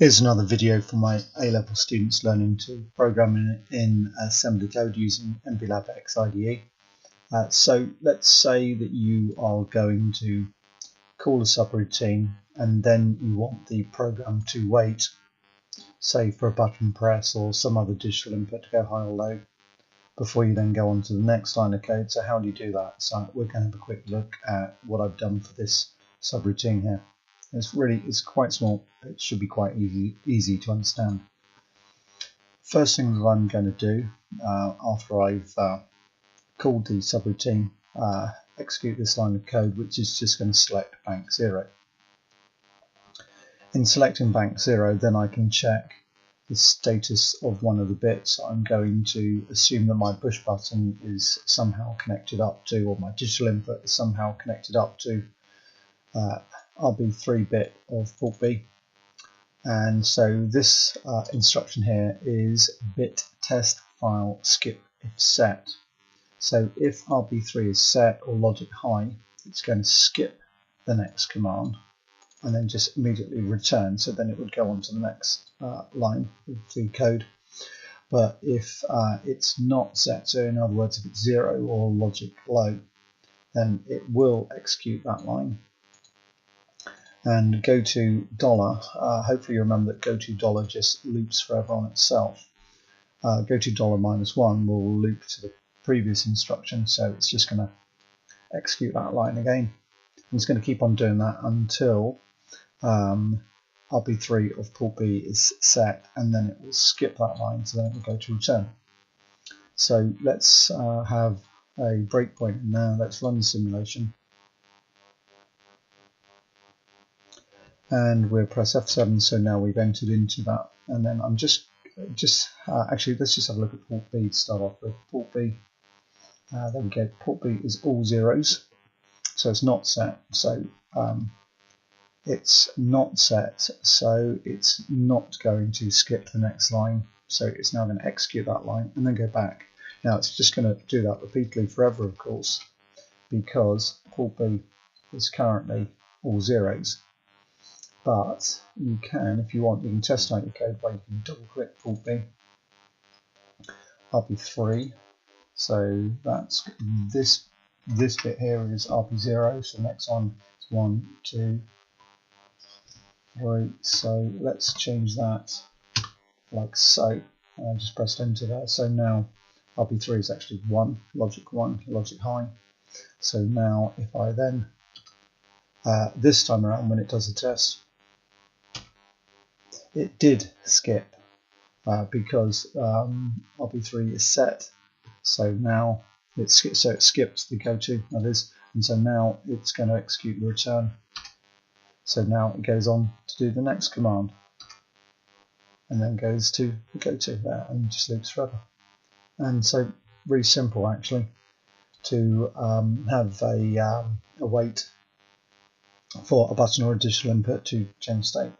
Here's another video for my A-level students learning to program in, in assembly code using MPLAB X IDE. Uh, so let's say that you are going to call a subroutine and then you want the program to wait, say for a button press or some other digital input to go high or low, before you then go on to the next line of code. So how do you do that? So we're going to have a quick look at what I've done for this subroutine here. It's really it's quite small. It should be quite easy easy to understand. First thing that I'm going to do uh, after I've uh, called the subroutine, uh, execute this line of code, which is just going to select bank zero. In selecting bank zero, then I can check the status of one of the bits. I'm going to assume that my push button is somehow connected up to, or my digital input is somehow connected up to uh, RB3 bit of port B. And so this uh, instruction here is bit test file skip if set. So if RB3 is set or logic high, it's going to skip the next command and then just immediately return. So then it would go on to the next uh, line of the code. But if uh, it's not set, so in other words, if it's zero or logic low, then it will execute that line and go to dollar. Uh, hopefully you remember that go to dollar just loops forever on itself. Uh, go to dollar minus one will loop to the previous instruction, so it's just going to execute that line again. And it's going to keep on doing that until um, RB3 of port B is set, and then it will skip that line, so then it will go to return. So let's uh, have a breakpoint now. Let's run the simulation. And we'll press F7 so now we've entered into that. And then I'm just just uh, actually let's just have a look at port B to start off with. Port B uh, there we go. Port B is all zeros so it's not set. So um, it's not set so it's not going to skip the next line. So it's now going to execute that line and then go back. Now it's just going to do that repeatedly forever of course because port B is currently all zeros but you can, if you want, you can test out your code by you can double click port B. RB3. So that's this this bit here is RB0. So next one is one, two, three. So let's change that like so. I just pressed enter there. So now RB3 is actually one, logic one, logic high. So now if I then uh, this time around when it does the test, it did skip uh, because um, RB3 is set. So now it skips, so it skips the go-to that is, and so now it's going to execute the return. So now it goes on to do the next command, and then goes to the go-to there and just loops forever. And so really simple actually to um, have a, um, a wait for a button or a digital input to change state.